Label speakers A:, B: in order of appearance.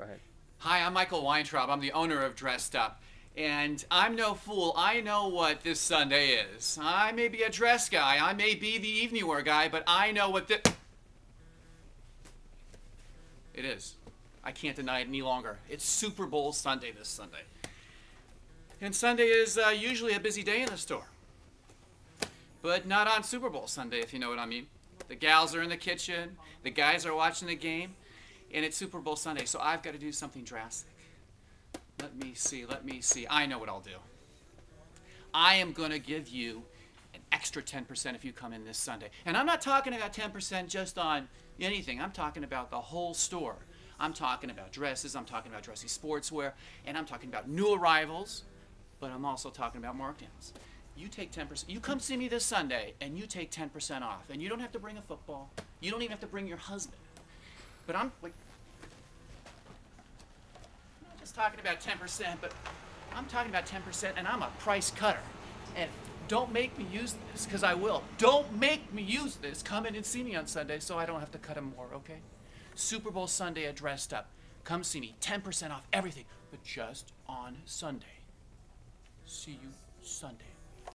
A: Go ahead.
B: Hi, I'm Michael Weintraub. I'm the owner of Dressed Up. And I'm no fool. I know what this Sunday is. I may be a dress guy. I may be the evening wear guy, but I know what this. It is. I can't deny it any longer. It's Super Bowl Sunday this Sunday. And Sunday is uh, usually a busy day in the store. But not on Super Bowl Sunday, if you know what I mean. The gals are in the kitchen, the guys are watching the game, and it's Super Bowl Sunday, so I've got to do something drastic. Let me see, let me see. I know what I'll do. I am going to give you an extra 10% if you come in this Sunday. And I'm not talking about 10% just on anything, I'm talking about the whole store. I'm talking about dresses, I'm talking about dressy sportswear, and I'm talking about new arrivals, but I'm also talking about markdowns. You take 10%, you come see me this Sunday, and you take 10% off. And you don't have to bring a football, you don't even have to bring your husband. But I'm like, I'm not just talking about 10%, but I'm talking about 10%, and I'm a price cutter. And don't make me use this, because I will. Don't make me use this. Come in and see me on Sunday so I don't have to cut them more, okay? Super Bowl Sunday I Dressed Up. Come see me. 10% off everything, but just on Sunday. See you Sunday.